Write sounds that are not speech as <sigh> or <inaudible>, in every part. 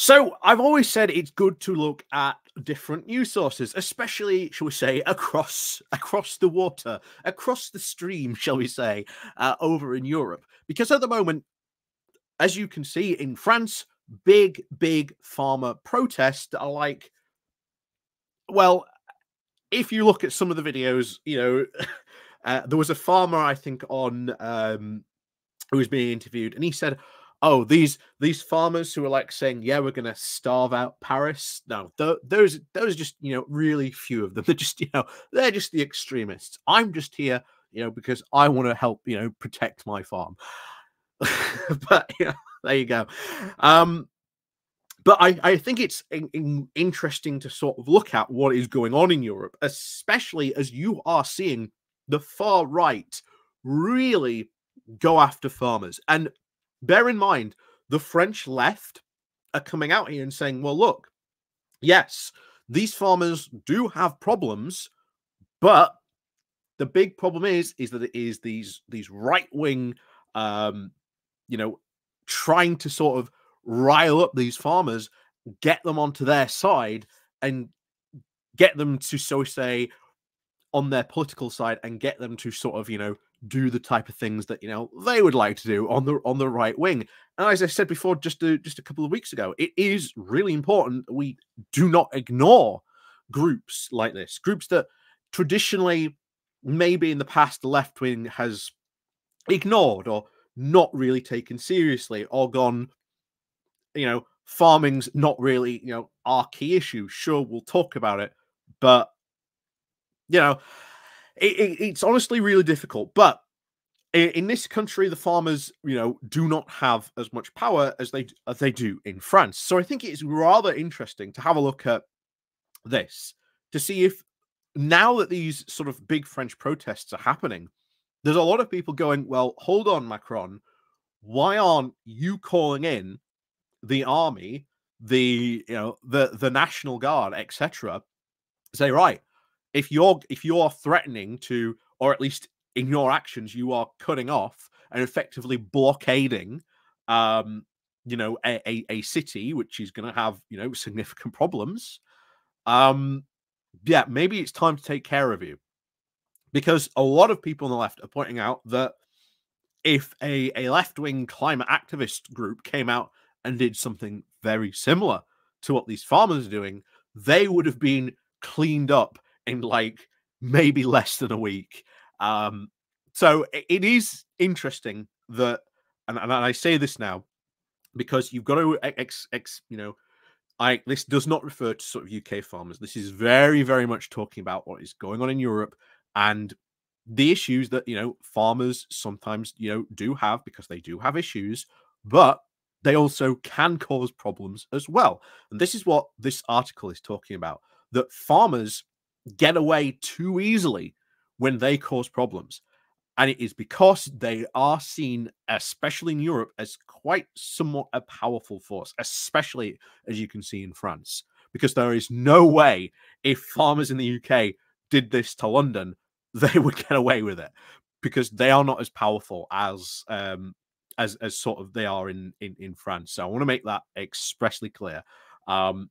So I've always said it's good to look at different news sources, especially, shall we say, across across the water, across the stream, shall we say, uh, over in Europe, because at the moment, as you can see in France, big big farmer protests are like, well, if you look at some of the videos, you know, <laughs> uh, there was a farmer I think on um, who was being interviewed, and he said oh these these farmers who are like saying yeah we're going to starve out paris. No th- those those are just you know really few of them. <laughs> They're just you know they're just the extremists. I'm just here you know because i want to help you know protect my farm. <laughs> But there you go. Um but I, I think it's in, in interesting to sort of look at what is going on in Europe, especially as you are seeing the far right really go after farmers. And bear in mind, the French left are coming out here and saying, well, look, yes, these farmers do have problems, but the big problem is is that it is these these right wing, um, you know, trying to sort of rile up these farmers, get them onto their side, and get them to so say on their political side and get them to sort of you know do the type of things that you know they would like to do on the on the right wing. And as I said before, just a, just a couple of weeks ago, it is really important we do not ignore groups like this, groups that traditionally, maybe in the past, the left wing has ignored or not really taken seriously or gone, you know, farming's not really you know our key issue. Sure, we'll talk about it, but you know it, it, it's honestly really difficult. But in, in, this country, the farmers, you know, do not have as much power as they as they do in France. So I think it's rather interesting to have a look at this to see if now that these sort of big French protests are happening, there's a lot of people going, well, hold on, Macron, why aren't you calling in the army, the you know the the National Guard, etc. Say right, if you're if you're threatening to, or at least in your actions, you are cutting off and effectively blockading, um, you know, a, a, a city which is going to have you know significant problems. Um, yeah, maybe it's time to take care of you, because a lot of people on the left are pointing out that if a, a left wing climate activist group came out and did something very similar to what these farmers are doing, they would have been cleaned up in like maybe less than a week. Um, so it is interesting that, and, and I say this now because you've got to ex, ex, you know, I this does not refer to sort of UK farmers. This is very, very much talking about what is going on in Europe and the issues that you know farmers sometimes you know do have because they do have issues, but they also can cause problems as well. And this is what this article is talking about that farmers get away too easily when they cause problems. And it is because they are seen, especially in Europe, as quite somewhat a powerful force, especially as you can see in France. Because there is no way if farmers in the UK did this to London, <laughs> they would get away with it because they are not as powerful as um, as as sort of they are in in, in France. So I want to make that expressly clear. Um,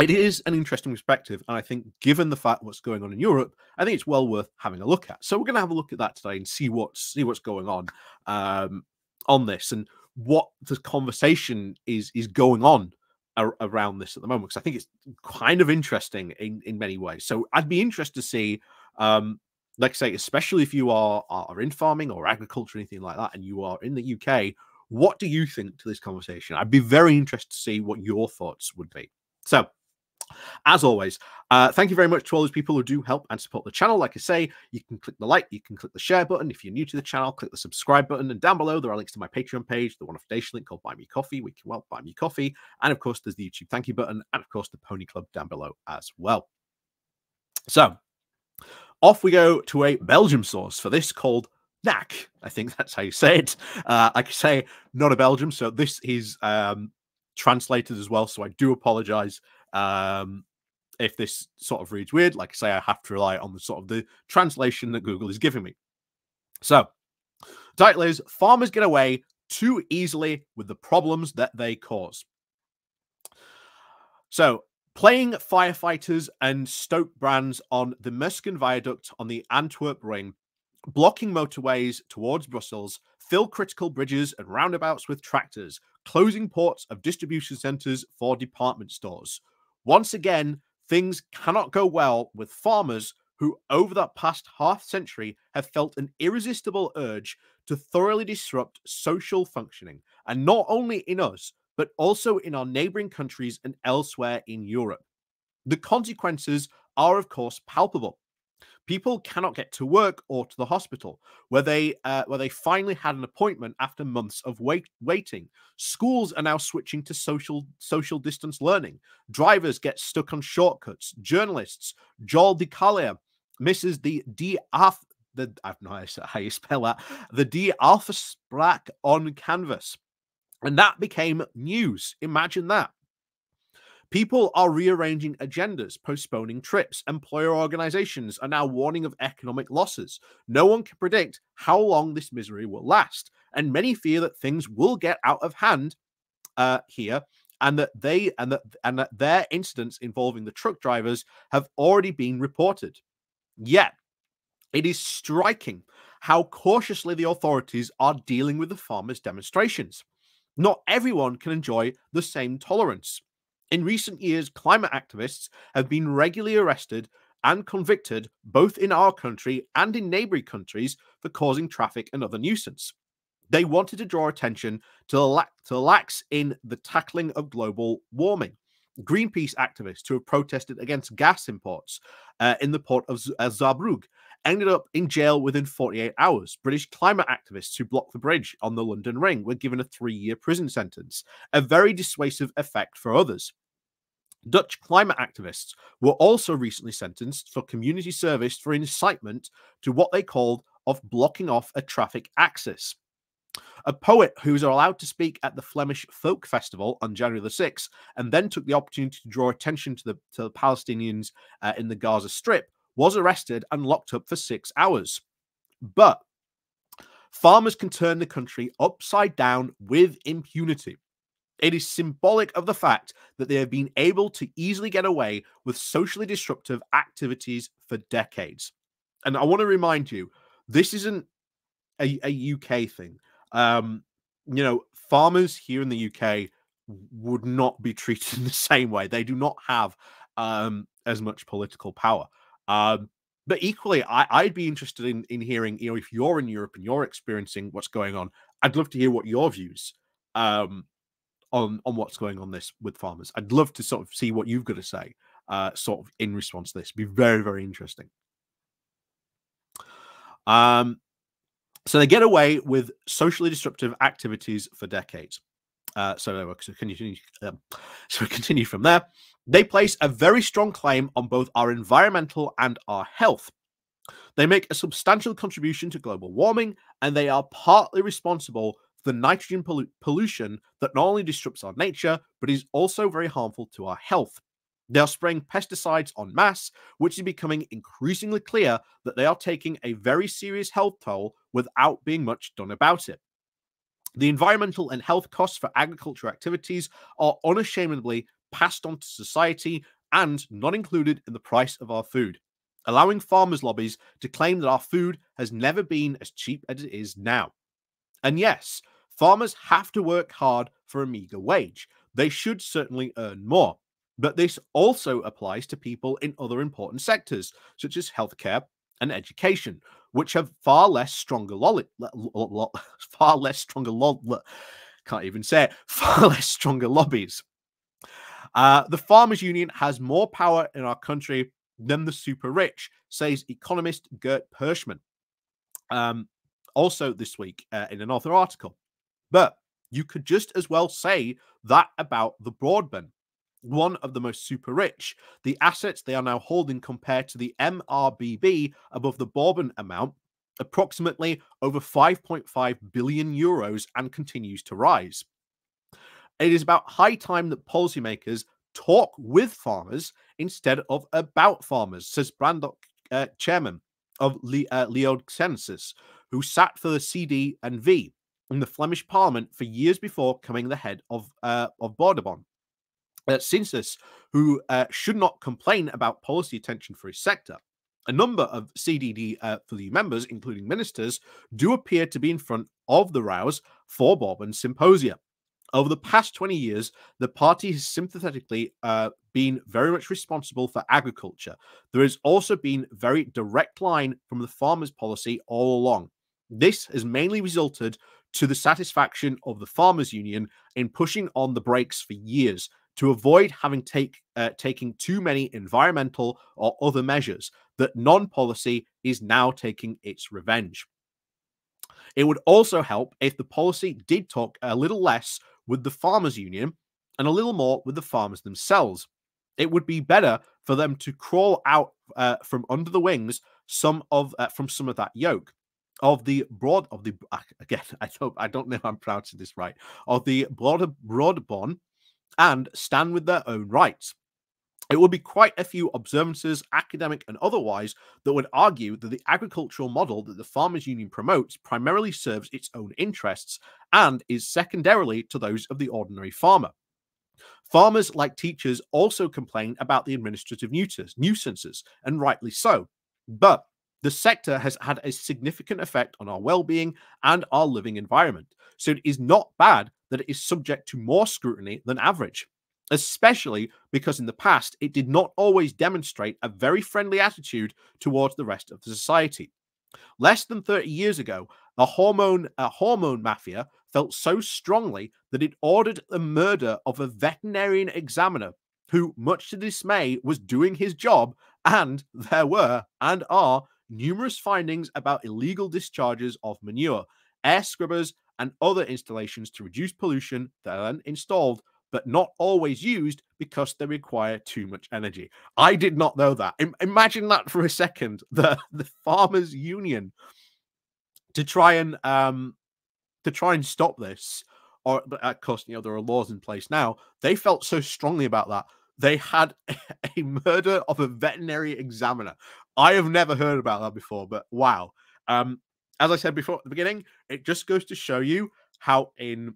it is an interesting perspective. And I think, given the fact what's going on in Europe, I think it's well worth having a look at. So we're going to have a look at that today and see what's see what's going on um, on this and what the conversation is is going on ar- around this at the moment. Because I think it's kind of interesting in in many ways. So I'd be interested to see. Um, like I say, especially if you are are in farming or agriculture, or anything like that, and you are in the UK, what do you think to this conversation? I'd be very interested to see what your thoughts would be. So as always, uh, thank you very much to all those people who do help and support the channel. Like I say, you can click the like, you can click the share button. If you're new to the channel, click the subscribe button. And down below, there are links to my Patreon page, the one off Foundation link called Buy Me Coffee, we can well buy me coffee. And of course, there's the YouTube thank you button, and of course, the Pony Club down below as well. So off we go to a Belgium source for this called Knack. I think that's how you say it. Uh, like I say, not a Belgium. So this is um, translated as well. So I do apologize um, if this sort of reads weird, like I say, I have to rely on the sort of the translation that Google is giving me. So, title is Farmers Get Away Too Easily with the Problems That They Cause. So, playing firefighters and Stoke brands on the Mersken Viaduct on the Antwerp Ring, blocking motorways towards Brussels, fill critical bridges and roundabouts with tractors, closing ports of distribution centers for department stores. Once again, things cannot go well with farmers who, over that past half century, have felt an irresistible urge to thoroughly disrupt social functioning, and not only in us, but also in our neighboring countries and elsewhere in Europe. The consequences are, of course, palpable. People cannot get to work or to the hospital, where they uh, where they finally had an appointment after months of wait waiting. Schools are now switching to social social distance learning. Drivers get stuck on shortcuts. Journalists, Joel de Calais, misses the D the I have no idea how you spell that the D Alpha Sprack on canvas, and that became news. Imagine that. People are rearranging agendas, postponing trips. Employer organizations are now warning of economic losses. No one can predict how long this misery will last, and many fear that things will get out of hand uh, here, and that they and that and that their incidents involving the truck drivers have already been reported. Yet, it is striking how cautiously the authorities are dealing with the farmers' demonstrations. Not everyone can enjoy the same tolerance. In recent years, climate activists have been regularly arrested and convicted both in our country and in neighboring countries for causing traffic and other nuisance. They wanted to draw attention to the, lack, to the lacks in the tackling of global warming. Greenpeace activists who have protested against gas imports uh, in the port of Z- uh, Zeebrugge ended up in jail within 48 hours. British climate activists who blocked the bridge on the London Ring were given a three year prison sentence, a very dissuasive effect for others. Dutch climate activists were also recently sentenced for community service for incitement to what they called of blocking off a traffic axis. A poet who was allowed to speak at the Flemish Folk Festival on January the 6th and then took the opportunity to draw attention to the, to the Palestinians uh, in the Gaza Strip was arrested and locked up for six hours. But farmers can turn the country upside down with impunity. It is symbolic of the fact that they have been able to easily get away with socially disruptive activities for decades. And I want to remind you, this isn't a, a UK thing. Um, you know, farmers here in the UK would not be <laughs> treated in the same way. They do not have um, as much political power. Um, but equally, I, would be interested in, in hearing, you know, if you're in Europe and you're experiencing what's going on, I'd love to hear what your views um, on on what's going on this with farmers. I'd love to sort of see what you've got to say, uh, sort of in response to this. It'd be very very interesting. Um, so they get away with socially disruptive activities for decades. Uh, so, continue. Um, <laughs> so continue from there. They place a very strong claim on both our environmental and our health. They make a substantial contribution to global warming, and they are partly responsible for the nitrogen pollu- pollution that not only disrupts our nature, but is also very harmful to our health. They are spraying pesticides en masse, which is becoming increasingly clear that they are taking a very serious health toll without being much done about it. The environmental and health costs for agriculture activities are unashamedly passed on to society and not included in the price of our food, allowing farmers' lobbies to claim that our food has never been as cheap as it is now. And yes, Farmers have to work hard for a meager wage. They should certainly earn more. But this also applies to people in other important sectors, such as healthcare and education, which have far less stronger lolly, <laughs> far less stronger lo- can't even say it, <laughs> far less stronger lobbies. Uh, the farmers union has more power in our country than the super rich, says economist Gert Peersman. Um, also this week uh, in another article. But you could just as well say that about the Broadbent, one of the most super rich. The assets they are now holding compared to the MRBB above the Bourbon amount, approximately over 5.5 billion euros, and continues to rise. It is about high time that policymakers talk with farmers instead of about farmers, says Brandok, uh, chairman of Le- uh, Leod Census, who sat for the CD and V in the Flemish Parliament for years before coming the head of uh, of Bordebon. Uh, Census, who uh, should not complain about policy attention for his sector. A number of CDD uh, for the members, including ministers, do appear to be in front of the rows for Bourbon symposia. Over the past 20 years, the party has sympathetically uh, been very much responsible for agriculture. There has also been very direct line from the farmers' policy all along. This has mainly resulted to the satisfaction of the farmers' union in pushing on the brakes for years to avoid having take uh, taking too many environmental or other measures that non-policy is now taking its revenge. It would also help if the policy did talk a little less with the farmers union and a little more with the farmers themselves. It would be better for them to crawl out uh, from under the wings some of uh, from some of that yoke of the broad of the <laughs> again I hope I don't know if I'm pronouncing this right of the broad broadbon and stand with their own rights. It would be quite a few observances, academic and otherwise, that would argue that the agricultural model that the Farmers Union promotes primarily serves its own interests and is secondarily to those of the ordinary farmer. Farmers, like teachers, also complain about the administrative nuisances, and rightly so. But the sector has had a significant effect on our well being and our living environment. So it is not bad that it is subject to more scrutiny than average, especially because in the past it did not always demonstrate a very friendly attitude towards the rest of the society. Less than 30 years ago, a hormone, a hormone mafia felt so strongly that it ordered the murder of a veterinarian examiner who, much to dismay, was doing his job. And there were and are numerous findings about illegal discharges of manure, air scrubbers, and other installations to reduce pollution that are then installed but not always used because they require too much energy. I did not know that. I- imagine that for a second. <laughs> The the farmers union to try and um to try and stop this or but of course you know there are laws in place now. They felt so strongly about that. They had <laughs> a murder of a veterinary examiner. I have never heard about that before, but wow. Um as I said before at the beginning, it just goes to show you how in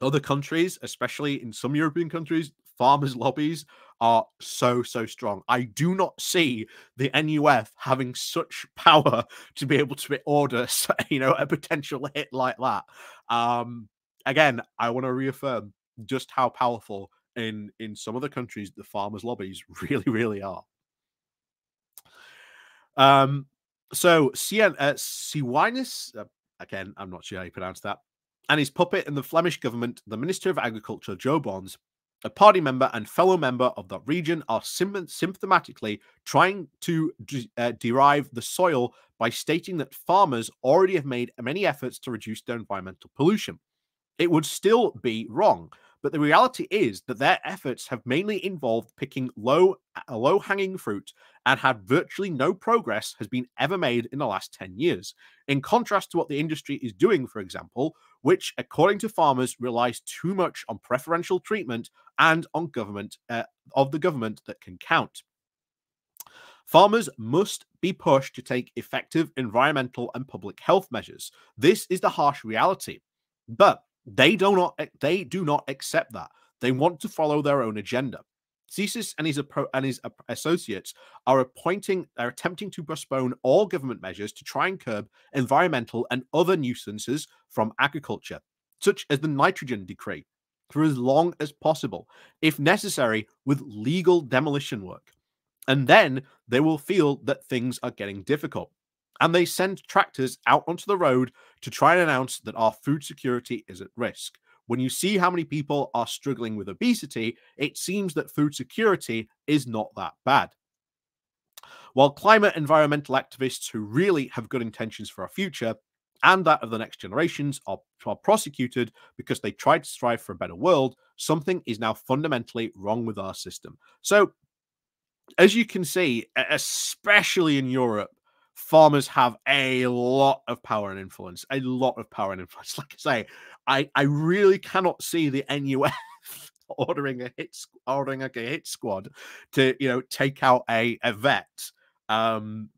other countries, especially in some European countries, farmers' <laughs> lobbies are so, so strong. I do not see the NUF having such <laughs> power to be able to order, <laughs> you know, a potential hit like that. Um, again, I want to reaffirm just how powerful in in some other countries the farmers' lobbies really, really are. Um, so Cien, uh, Siwinus, uh, again, I'm not sure how you pronounce that, and his puppet in the Flemish government, the Minister of Agriculture, Joe Bonds, a party member and fellow member of that region, are symptomatically trying to uh, derive the soil by stating that farmers already have made many efforts to reduce their environmental pollution. It would still be wrong but the reality is that their efforts have mainly involved picking low, low hanging fruit and had virtually no progress has been ever made in the last 10 years. In contrast to what the industry is doing, for example, which, according to farmers, relies too much on preferential treatment and on government uh, of the government that can count. Farmers must be pushed to take effective environmental and public health measures. This is the harsh reality. But they do not eh, they do not accept that. They want to follow their own agenda. Cesis and his and his associates are appointing are attempting to postpone all government measures to try and curb environmental and other nuisances from agriculture, such as the nitrogen decree, for as long as possible, if necessary, with legal demolition work. And then they will feel that things are getting difficult and they send tractors out onto the road to try and announce that our food security is at risk. When you see how many people are struggling with obesity, it seems that food security is not that bad. While climate environmental activists who really have good intentions for our future and that of the next generations are, are prosecuted because they tried to strive for a better world, something is now fundamentally wrong with our system. So, as you can see, especially in Europe, farmers have a lot of power and influence, a lot of power and influence. <laughs> Like I say, I I really cannot see the NUF <laughs> ordering a hit ordering a hit squad to you know take out a a vet. Um,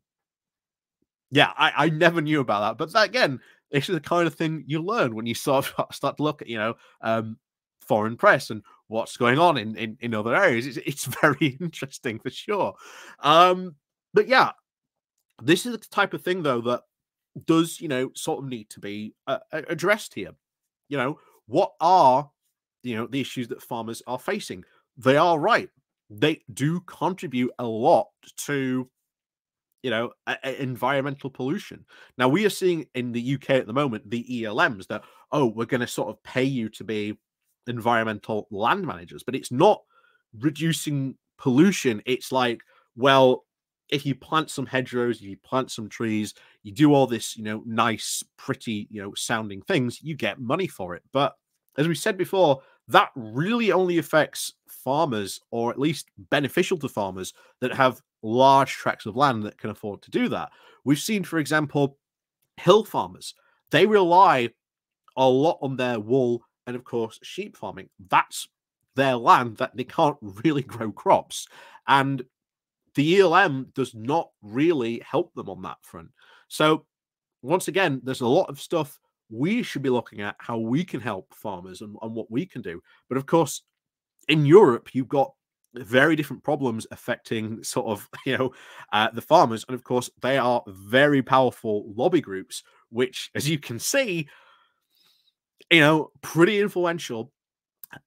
yeah, I I never knew about that, but that, again, this is the kind of thing you learn when you of <laughs> start to look at you know um foreign press and what's going on in in, in other areas. It's, it's very interesting for sure. Um, but yeah, this is the type of thing though that does you know sort of need to be uh, addressed here. You know, what are you know the issues that farmers are facing? They are right. They do contribute a lot to you know, a, a environmental pollution. Now we are seeing in the UK at the moment the ELMs that oh we're going to sort of pay you to be environmental land managers, but it's not reducing pollution. It's like well, if you plant some hedgerows, if you plant some trees, you do all this, you know, nice, pretty, you know, sounding things, you get money for it. But as we said before, that really only affects farmers, or at least beneficial to farmers that have large tracts of land that can afford to do that. We've seen, for example, hill farmers, they rely a lot on their wool and, of course, sheep farming. That's their land that they can't <laughs> really grow crops. And the ELM does not really help them on that front. So, once again, there's a lot of stuff we should be looking at how we can help farmers and, and what we can do. But of course, in Europe, you've got very different problems affecting sort of <laughs> you know uh, the farmers and of course they are very powerful lobby groups which as you can see you know pretty influential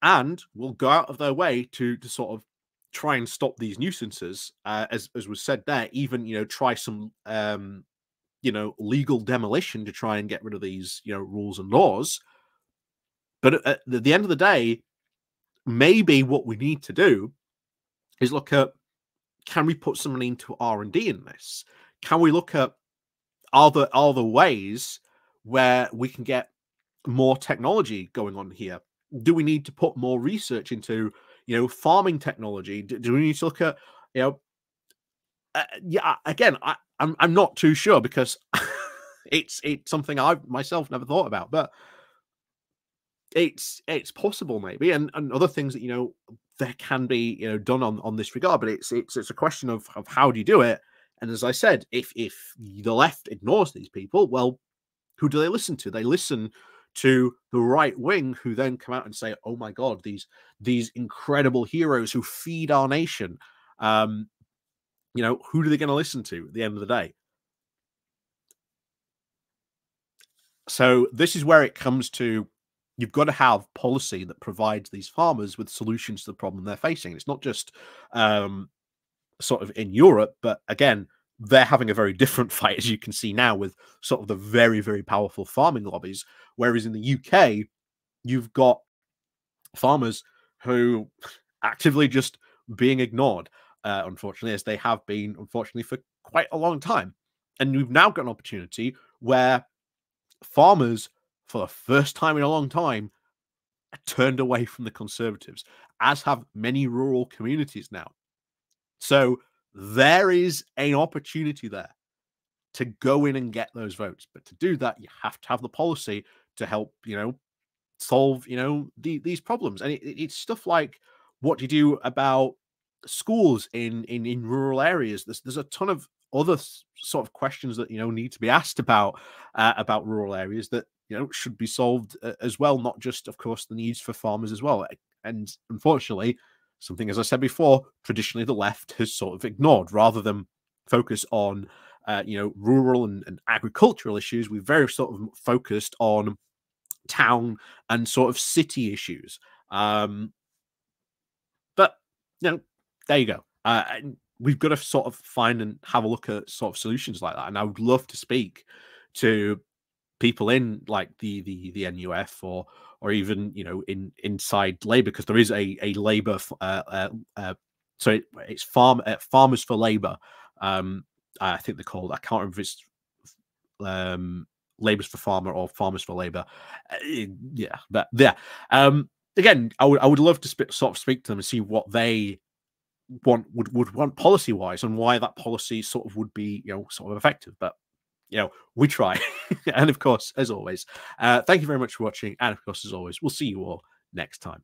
and will go out of their way to to sort of try and stop these nuisances uh, as as was said there even you know try some um you know legal demolition to try and get rid of these you know rules and laws. But at the end of the day maybe what we need to do is look at can we put some money into r&d in this? Can we look at other other ways where we can get more technology going on here? Do we need to put more research into you know farming technology do, do we need to look at you know uh, yeah again i I'm, I'm not too sure because <laughs> it's it's something i've myself never thought about but it's it's possible maybe and and other things that you know there can be you know done on on this regard but it's it's it's a question of of how do you do it? And as i said if if the left ignores these people well who do they listen to? They listen to the right wing who then come out and say oh my god these these incredible heroes who feed our nation um you know who are they going to listen to at the end of the day so this is where it comes to you've got to have policy that provides these farmers with solutions to the problem they're facing. It's not just um, sort of in Europe, but again, they're having a very different <laughs> fight, as you can see now, with sort of the very, very powerful farming lobbies. Whereas in the UK, you've got farmers who <laughs> actively just being ignored, uh, unfortunately, as they have been, unfortunately, for quite a long time. And we've now got an opportunity where farmers for the first time in a long time, turned away from the Conservatives, as have many rural communities now. So there is an opportunity there to go in and get those votes. But to do that, you have to have the policy to help, you know, solve, you know, the, these problems. And it, it's stuff like what do you do about schools in in in rural areas? There's there's a ton of other sort of questions that you know need to be asked about uh, about rural areas that you know should be solved uh, as well not just of course the needs for farmers as well and unfortunately something as i said before traditionally the left has sort of ignored. Rather than focus on uh, you know rural and, and agricultural issues we've very sort of focused on town and sort of city issues. Um but you know there you go. Uh, we've got to sort of find and have a look at sort of solutions like that and i would love to speak to people in like the the the NUF or or even you know in inside Labour because there is a a Labour uh, uh, uh, so it, it's farm uh, farmers for Labour. Um, I think they're called. I can't remember if it's um, Labour's for Farmer or Farmers for Labour. Uh, yeah, but yeah. Um, again, I would I would love to sp- sort of speak to them and see what they want would would want policy wise and why that policy sort of would be you know sort of effective. But you know, we try. <laughs> and of course, as always, uh, thank you very much for watching. And of course, as always, we'll see you all next time.